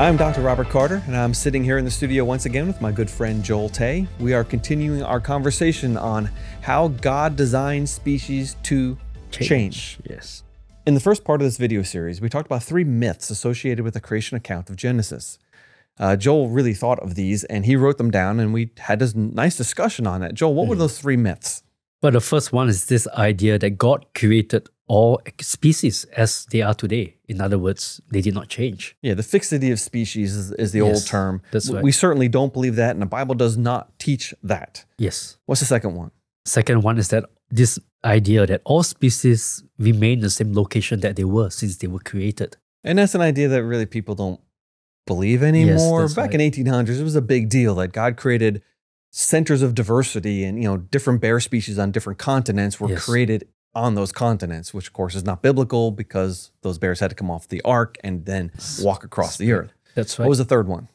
I'm Dr. Robert Carter, and I'm sitting here in the studio once again with my good friend Joel Tay. We are continuing our conversation on how God designed species to change. Yes. In the first part of this video series, we talked about three myths associated with the creation account of Genesis. Uh, Joel really thought of these and he wrote them down, and we had this nice discussion on that. Joel, what were those three myths? But the first one is this idea that God created all species as they are today. In other words, they did not change. Yeah, the fixity of species is, is the Yes, old term. that's right. We certainly don't believe that, and the Bible does not teach that. Yes. What's the second one? Second one is that this idea that all species remain in the same location that they were since they were created. And that's an idea that really people don't believe anymore. that's Back right. in 1800s, it was a big deal that God created centers of diversity and, you know, different bear species on different continents were Yes. created on those continents, which of course is not biblical because those bears had to come off the ark and then walk across the earth. That's right. What was the third one?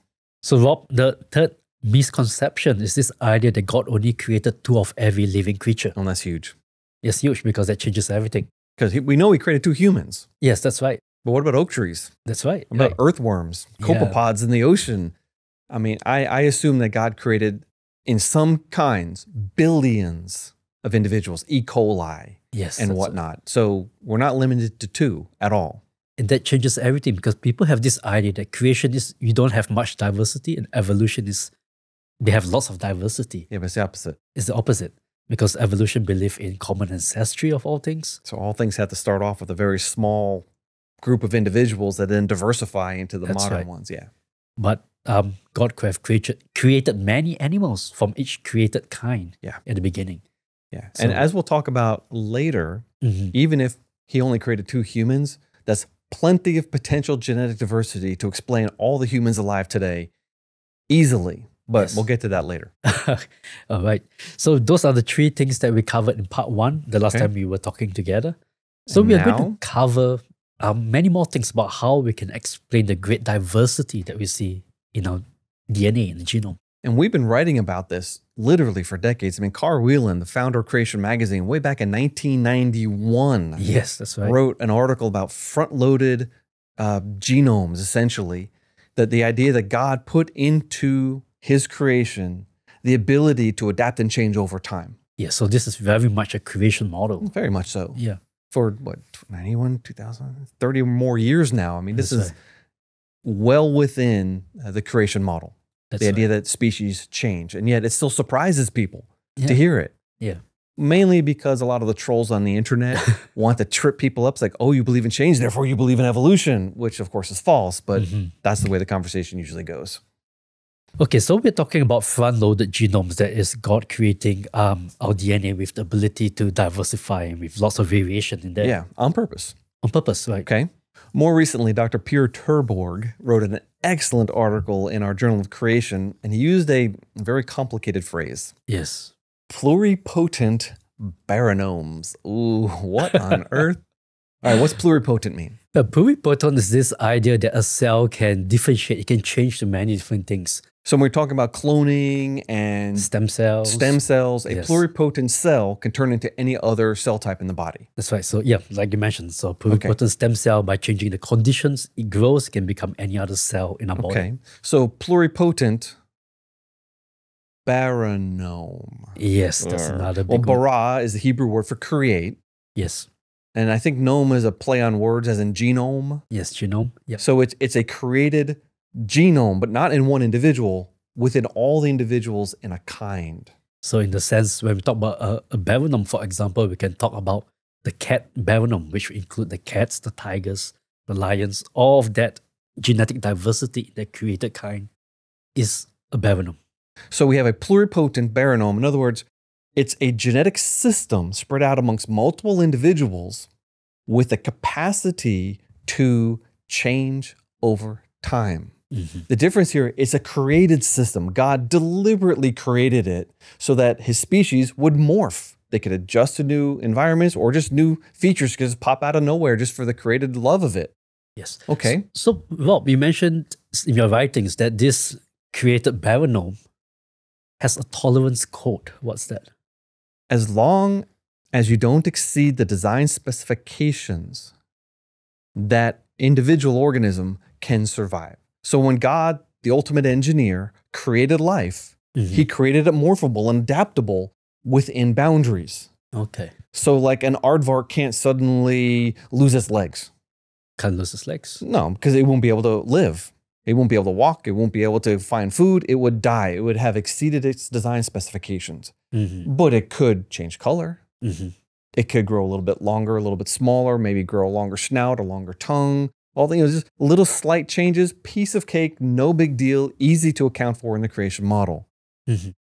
so, Rob, the third misconception is this idea that God only created two of every living creature. Oh, that's huge. It's huge because that changes everything. Because we know he created two humans. Yes, that's right. But what about oak trees? That's right. What about right. earthworms, Yeah. copepods in the ocean? I mean, I, I assume that God created in some kinds billions of individuals, E. coli Yes. and whatnot. So we're not limited to two at all. And that changes everything because people have this idea that creation is you don't have much diversity and evolution is they have lots of diversity. Yeah, but it's the opposite. It's the opposite because evolution believe in common ancestry of all things. So all things have to start off with a very small group of individuals that then diversify into the That's modern right. ones. Yeah. But um, God could have created created many animals from each created kind Yeah. at the beginning. Yeah. and as we'll talk about later, Mhm. even if he only created two humans, that's plenty of potential genetic diversity to explain all the humans alive today easily. But Yes. we'll get to that later. all right. So those are the three things that we covered in part one, the last Okay. time we were talking together. So And we are going to cover um, many more things about how we can explain the great diversity that we see in know, DNA and the genome. And we've been writing about this literally for decades. I mean, Carl Wieland, the founder of Creation Magazine, way back in 1991, Yes, that's right. wrote an article about front loaded uh, genomes, essentially, that the idea that God put into his creation the ability to adapt and change over time. Yeah, so this is very much a creation model. Very much so. Yeah, For what, 91, 2000, 30 more years now. I mean, this That's is right. Well within uh, the creation model, that's the idea that species change. And yet it still surprises people Yeah. to hear it. Yeah. Mainly because a lot of the trolls on the internet want to trip people up. It's like, oh, you believe in change, therefore you believe in evolution, which of course is false, but Mhm. that's the way the conversation usually goes. Okay, so we're talking about front-loaded genomes. That is God creating um, our DNA with the ability to diversify and with lots of variation in there Yeah, on purpose. on purpose, right? Okay. More recently, Dr. Peter Borger wrote an excellent article in our Journal of Creation, and he used a very complicated phrase Yes. pluripotent baranomes. Ooh, what on earth? All right, what's pluripotent mean? The pluripotent is this idea that a cell can differentiate, it can change to many different things. So when we're talking about cloning and Stem cells. stem cells, a Yes. pluripotent cell can turn into any other cell type in the body. That's right. So yeah, like you mentioned, so pluripotent stem cell by changing the conditions it grows can become any other cell in our body. Okay. So pluripotent baranome. Yes, that's Or- another Well, big one. bara is the Hebrew word for create. Yes. And I think nome is a play on words as in genome. Yes, genome. Yes. So it's it's a created genome, but not in one individual, within all the individuals in a kind. So in the sense, when we talk about a, a baranome, for example, we can talk about the cat baranome, which include the cats, the tigers, the lions, all of that genetic diversity in the created kind is a baranome. So we have a pluripotent baranome. In other words, it's a genetic system spread out amongst multiple individuals with a capacity to change over time. Mhm. The difference here is a created system. God deliberately created it so that his species would morph. They could adjust to new environments or just new features could just pop out of nowhere just for the created love of it. Yes. Okay. So, Rob, you mentioned in your writings that this created baranome has a tolerance code. What's that? As long as you don't exceed the design specifications, that individual organism can survive. So when God, the ultimate engineer, created life, Mhm. he created it morphable and adaptable within boundaries. okay. So like an aardvark can't suddenly lose its legs. Can't lose its legs. No, because it won't be able to live. It won't be able to walk. It won't be able to find food. It would die. It would have exceeded its design specifications. Mm-hmm. But it could change color. Mm-hmm. It could grow a little bit longer, a little bit smaller, maybe grow a longer snout, a longer tongue. All the, you know, just little slight changes, piece of cake, no big deal, easy to account for in the creation model. Mhm.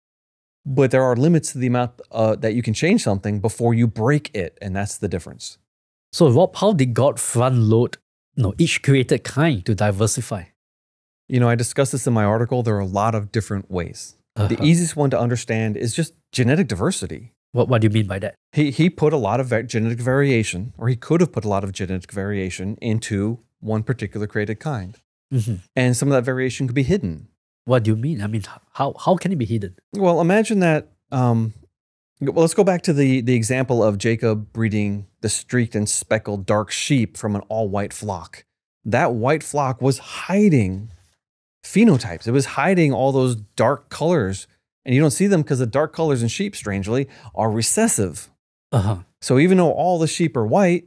But there are limits to the amount uh, that you can change something before you break it, and that's the difference. So, Rob, how did God front load no, each created kind to diversify? You know, I discussed this in my article. There are a lot of different ways. The Uh-huh. easiest one to understand is just genetic diversity. what, what do you mean by that? He, he put a lot of genetic variation, or he could have put a lot of genetic variation into one particular created kind. Mhm. And some of that variation could be hidden. What do you mean? I mean, how, how can it be hidden? Well, imagine that. Um, well, let's go back to the, the example of Jacob breeding the streaked and speckled dark sheep from an all white flock. That white flock was hiding phenotypes, it was hiding all those dark colors. And you don't see them because the dark colors in sheep, strangely, are recessive. Uh-huh. So even though all the sheep are white,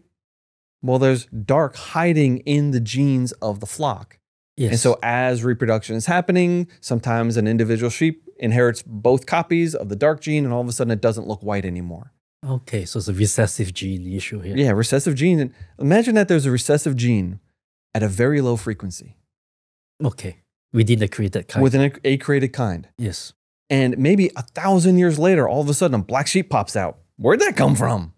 well, there's dark hiding in the genes of the flock. Yes. And so as reproduction is happening, sometimes an individual sheep inherits both copies of the dark gene and all of a sudden it doesn't look white anymore. okay, so it's a recessive gene issue here. Yeah, recessive gene. And imagine that there's a recessive gene at a very low frequency Okay, within the created kind. within a, a created kind. yes. And maybe a thousand years later, all of a sudden a black sheep pops out. Where'd that come from?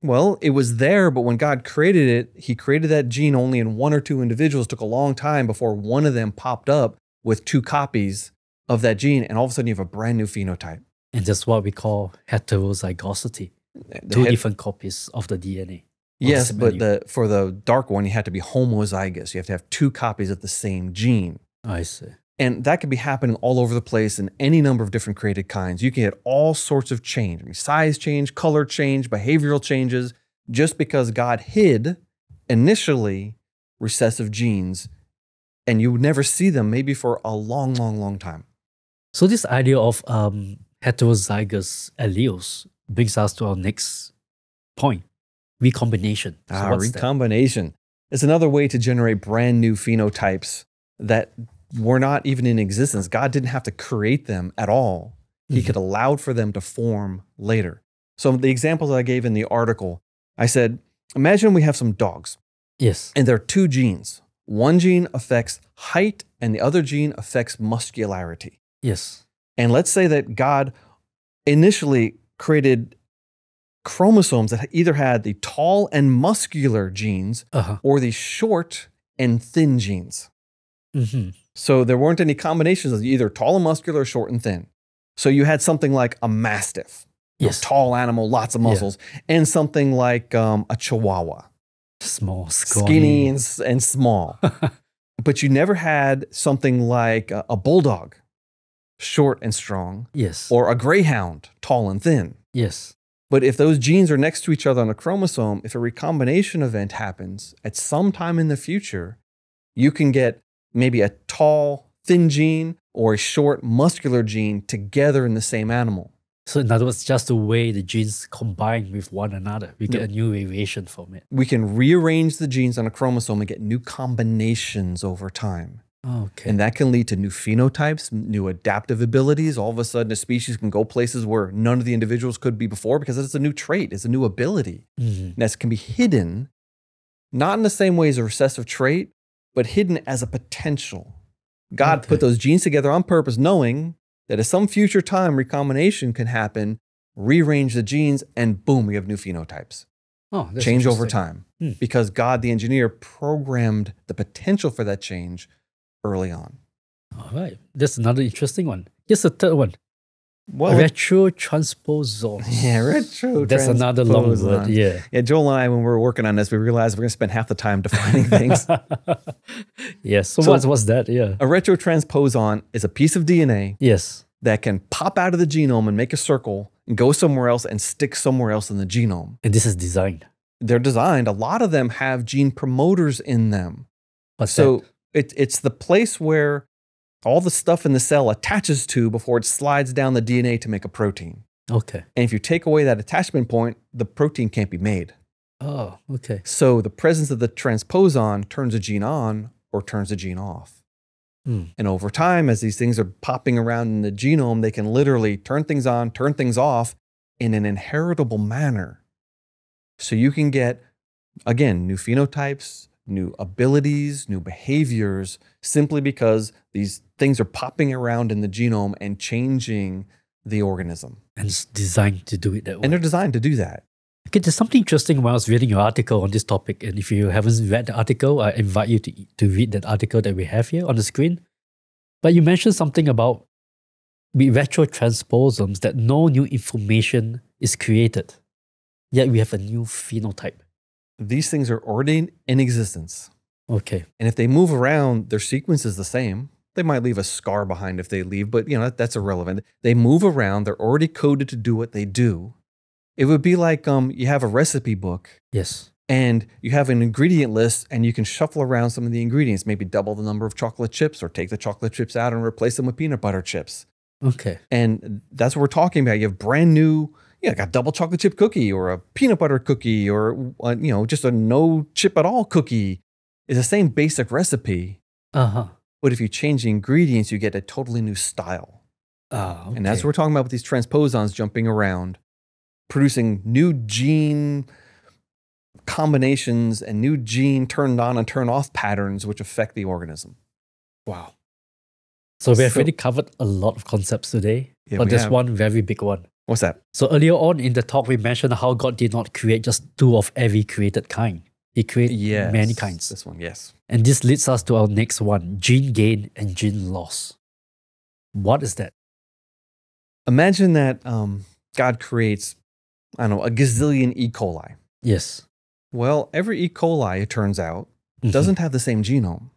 Well, it was there, but when God created it, He created that gene only in one or two individuals. It took a long time before one of them popped up with two copies of that gene, and all of a sudden you have a brand new phenotype. And that's what we call heterozygosity. The Two het- different copies of the DNA. yes, same but the for the dark one, you had to be homozygous. You have to have two copies of the same gene. I see. And that could be happening all over the place in any number of different created kinds. You can get all sorts of change, I mean, size change, color change, behavioral changes, just because God hid initially recessive genes and you would never see them maybe for a long, long, long time. So this idea of um, heterozygous alleles brings us to our next point: recombination. So Ah, what's that? recombination. It's another way to generate brand new phenotypes that were not even in existence. God didn't have to create them at all. He Mhm. could allow for them to form later. So the examples I gave in the article, I said, imagine we have some dogs Yes. and there are two genes. One gene affects height and the other gene affects muscularity. Yes. And let's say that God initially created chromosomes that either had the tall and muscular genes Uh huh. or the short and thin genes. Hmm So there weren't any combinations of either tall and muscular or short and thin. So you had something like a mastiff, Yes. tall animal, lots of Yeah. muscles, and something like um, a chihuahua, Small, skinny and, and small. but you never had something like a, a bulldog, short and strong, yes. or a greyhound, tall and thin. yes. But if those genes are next to each other on a chromosome, if a recombination event happens at some time in the future, you can get maybe a tall, thin gene or a short, muscular gene together in the same animal. So in other words, just the way the genes combine with one another, we get Yeah. a new variation from it. We can rearrange the genes on a chromosome and get new combinations over time. Okay. And that can lead to new phenotypes, new adaptive abilities. All of a sudden, a species can go places where none of the individuals could be before because it's a new trait, it's a new ability. Mhm. that can be hidden, not in the same way as a recessive trait, but hidden as a potential. God Okay. put those genes together on purpose, knowing that at some future time recombination can happen, rearrange the genes, and boom, we have new phenotypes. Oh, change over time. Hmm. Because God, the engineer, programmed the potential for that change early on. All right. That's another interesting one. Here's the third one. Well, Retrotransposon. yeah, retro. That's another long word. Yeah. Yeah, Joel and I, when we were working on this, we realized we're going to spend half the time defining things. yes. So, So- what's, what's that? Yeah. a retrotransposon is a piece of DNA Yes. that can pop out of the genome and make a circle and go somewhere else and stick somewhere else in the genome. And this is designed. They're designed, a lot of them have gene promoters in them. What's So, It, it's the place where all the stuff in the cell attaches to before it slides down the DNA to make a protein. Okay. And if you take away that attachment point, the protein can't be made. Oh, okay. So the presence of the transposon turns a gene on or turns a gene off. Hmm. And over time, as these things are popping around in the genome, they can literally turn things on, turn things off in an inheritable manner. So you can get, again, new phenotypes, new abilities, new behaviors, simply because these things are popping around in the genome and changing the organism. And it's designed to do it that way. And they're designed to do that. Okay, there's something interesting when I was reading your article on this topic. And if you haven't read the article, I invite you to, to read that article that we have here on the screen. But you mentioned something about with retrotransposons that no new information is created. Yet we have a new phenotype. These things are already in existence. Okay. And if they move around, their sequence is the same. They might leave a scar behind if they leave, but you know that, that's irrelevant. They move around. They're already coded to do what they do. It would be like um, you have a recipe book Yes. and you have an ingredient list, and you can shuffle around some of the ingredients. Maybe double the number of chocolate chips, or take the chocolate chips out and replace them with peanut butter chips. Okay. And that's what we're talking about. You have brand new, yeah, like a double chocolate chip cookie, or a peanut butter cookie, or uh, you know, just a no chip at all cookie. It's the same basic recipe. Uh huh. But if you change the ingredients, you get a totally new style. Ah, okay. And that's what we're talking about with these transposons jumping around, producing new gene combinations and new gene turned on and turn off patterns which affect the organism. Wow. So we have So- already covered a lot of concepts today, Yeah, but there's have. one very big one. What's that? So earlier on in the talk, we mentioned how God did not create just two of every created kind. He created Yes. many kinds. This one, yes. And this leads us to our next one gene gain and gene loss. What is that? Imagine that um, God creates, I don't know, a gazillion E. coli. Yes. Well, every E. coli, it turns out, Mhm. doesn't have the same genome.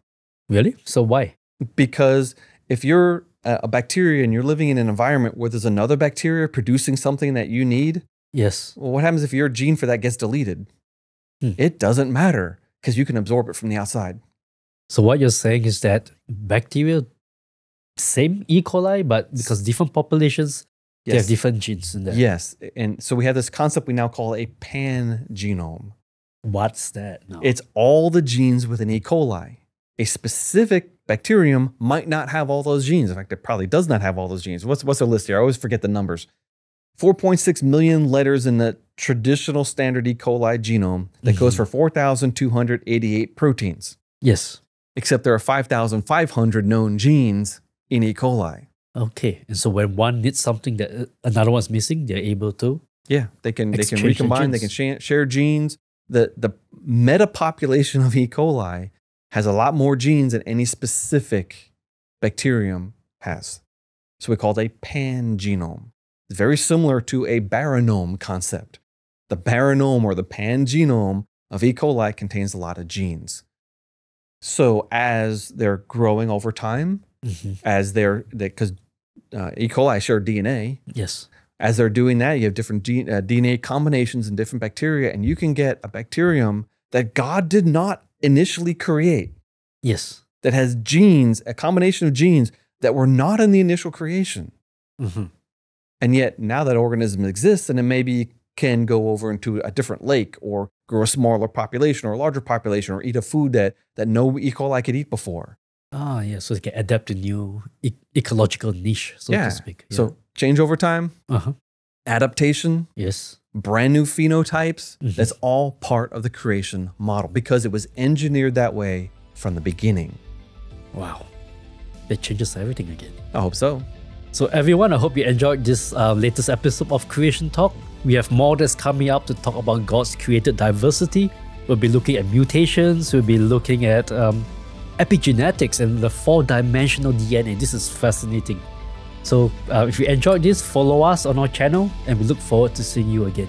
Really? So why? Because if you're a a bacteria and you're living in an environment where there's another bacteria producing something that you need, Yes. well, what happens if your gene for that gets deleted? Hmm. It doesn't matter because you can absorb it from the outside. So what you're saying is that bacteria, same E. coli, but because different populations, they have different genes in there. Yes. And so we have this concept we now call a pan genome. What's that? now? It's all the genes within E. coli. A specific bacterium might not have all those genes. In fact, it probably does not have all those genes. What's, what's the list here? I always forget the numbers. 4.6 million letters in the traditional standard E. coli genome that goes Mhm. for 4,288 proteins, yes. except there are 5,500 known genes in E. coli. Okay. And so when one needs something that uh, another one's missing, they're able to. Yeah, they can they can recombine. They can share, share genes. The the meta population of E. coli has a lot more genes than any specific bacterium has. So we call it a pan genome. It's very similar to a baranome concept. The baranome or the pan genome of E. coli contains a lot of genes. So as they're growing over time, Mhm. as they're because uh, E. coli share DNA, Yes. as they're doing that, you have different D- uh, DNA combinations in different bacteria, and you can get a bacterium that God did not initially create, Yes. that has genes, a combination of genes that were not in the initial creation. Mhm. And yet now that organism exists, and it maybe can go over into a different lake or grow a smaller population or a larger population or eat a food that, that no E. coli could eat before. Ah, yeah. So they can adapt to new e- ecological niche, so Yeah. to speak. Yeah. So change over time, uh-huh. adaptation, yes. brand new phenotypes. Mhm. That's all part of the creation model because it was engineered that way from the beginning. Wow. That changes everything again. I hope so. So, everyone, I hope you enjoyed this uh, latest episode of Creation Talk. We have more that's coming up to talk about God's created diversity. We'll be looking at mutations, we'll be looking at um, epigenetics and the four dimensional DNA. This is fascinating. So, uh, if you enjoyed this, follow us on our channel and we look forward to seeing you again.